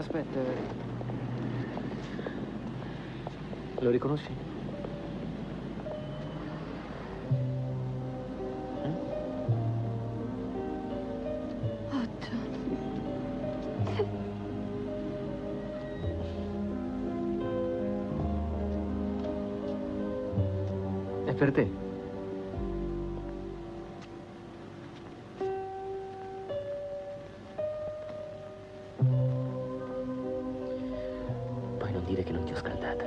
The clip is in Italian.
Aspetta. Lo riconosci? È per te. Non dire che non ti ho scaldata.